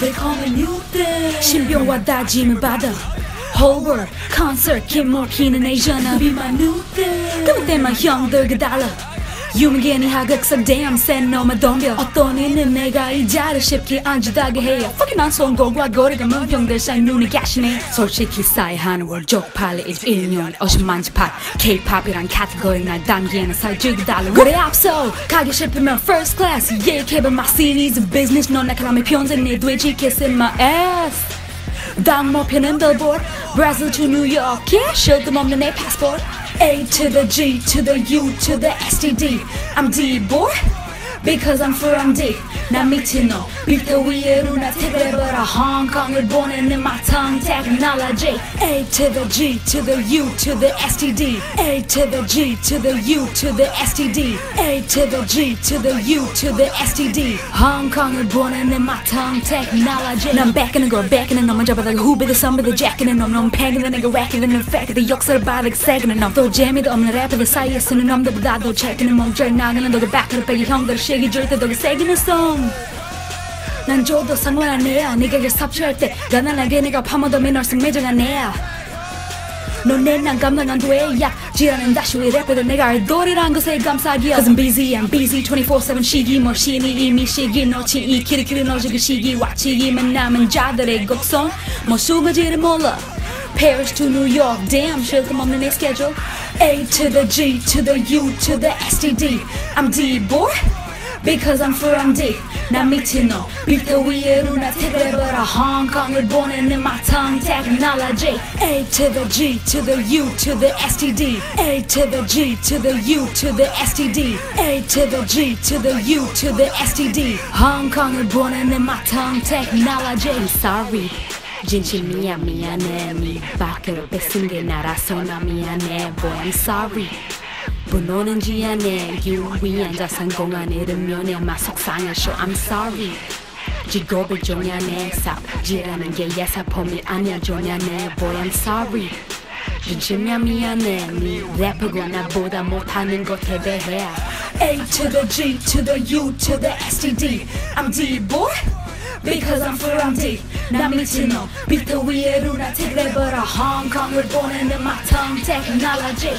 They call me new thing 신병과 다짐을 받아 Whole world concert 김morkin Asian Be my new thing 그때만 형들 그 달러 юмге ни hagak sa damn sen no madombyo otoni ni nega i jara ship ki anjda ge fucking man song go gwa gore ga mon pyong de shine nu ni cash ne so she ki sai han world joke pale is in yon on manj k-pop iran category na dam yen sai jig dal. Gore up so? Kage ship in my first class. Yeah keep my series of business non economic pyons ne dweji kiss in my ass. Dam mo billboard Brazil to New York. Yeah, show them on the passport. A to the G to the U to the STD I'm D boy Because I'm from D 나 미친 너 빌드 위에 루나 태그해 a Kong is the and in my tongue technology. A to the G to the U to the STD. A to the G to the U to the STD. A to the G to the U to the STD. Hong Kong and born and in my tongue technology. And I'm backing and go backing and I'm my job like who be the sum of the jacking and I'm I'm the nigga racking and in fact the yokes are bad like sagging and I'm so jammy the I'm the rapper the size and I'm the dad though checking and I'm dry nagging and the back of the peggy hung the shaggy jerk the dog sagging a song. 난 줘도 상관 안 해야 네가 길 삽질할 때 가난하게 내가 파묻어 미널승 매정한 내야 너내난 감당 안 돼, 야 지라는 다시 왜 래퍼들 내가 알돌이란 것에 감사하기야 Cause I'm busy, I'm busy 24-7 시기 뭐 시니 이미 시기 놓치 이 키리키리 너지 그 시기 와치기만 남은 자들의 곡선 뭐 수고지를 몰라 Paris to New York, damn, 쉴틈 없는 내 schedule A to the G to the U to the STD I'm D boy Because I'm from D 나 미친 너 빌드 위에 루나 태그해버려 홍콩을 보내는 my tongue technology A to the G to the U to the STD A to the G to the U to the STD A to the G to the U to the STD 홍콩을 보내는 my tongue technology I'm sorry 진심이야 미안해 네 밖으로 뺏은 게 나라서 나 미안해 Boy I'm sorry 분노는 지안해 유위한 자산공한 이르면에 마 속상해 show I'm sorry 직업을 종야네 삽질하는 게 예사범이 아니야 종야네 Boy I'm sorry 진심이야 미안해 네 래퍼가 나보다 못하는 것 대배해 A to the G to the U to the STD I'm D boy Because I'm from D 나 미친 놈 빌드 위에 루나 태그해버려 홍콩을 보내는 my tongue technology